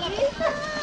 Allí?